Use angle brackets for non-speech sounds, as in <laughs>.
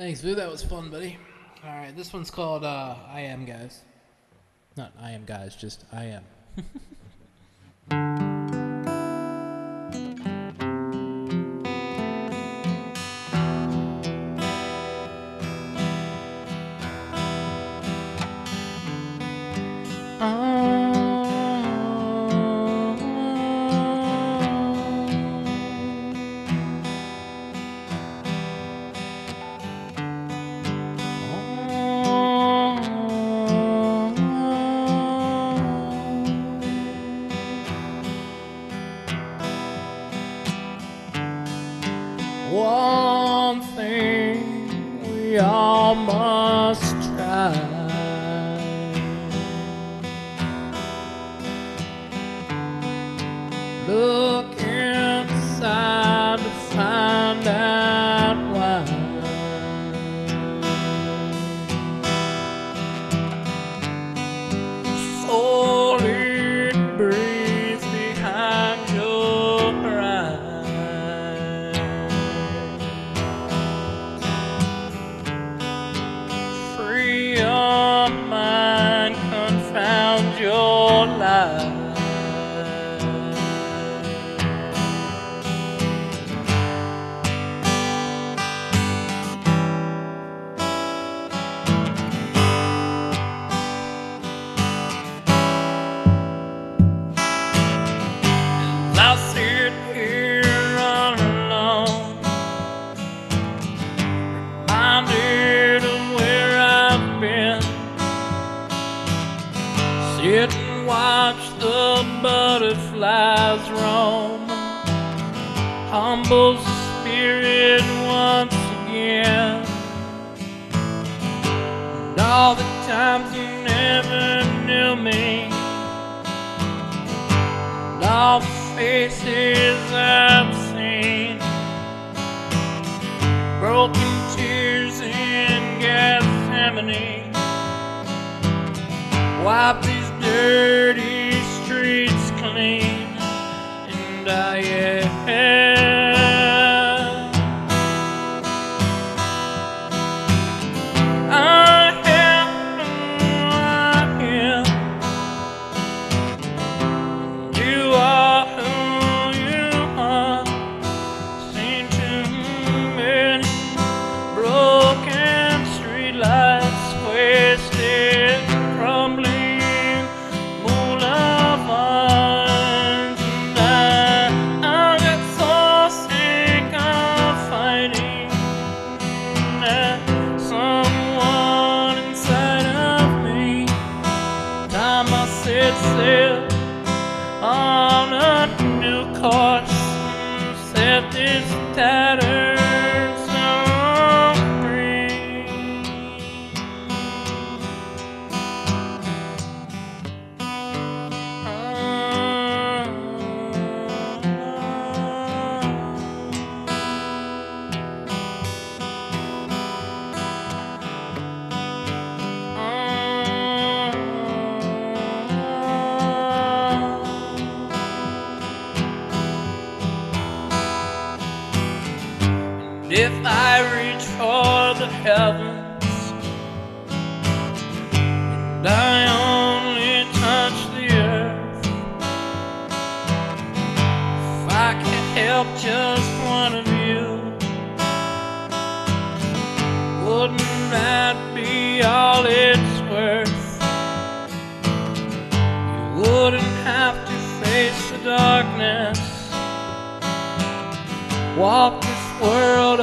Thanks, Boo. That was fun, buddy. All right, this one's called uh, I Am Guys. Not I Am Guys, just I Am. <laughs> One must try. Look inside to find Sit and watch the butterflies roam, humbles the spirit once again. And all the times you never knew me. And all the faces I've seen, broken tears in Gethsemane. These dirty streets clean, and I am. This if I reach for the heavens and I only touch the earth, if I can help just one of you, wouldn't that be all it's worth? You wouldn't have to face the darkness. Walk world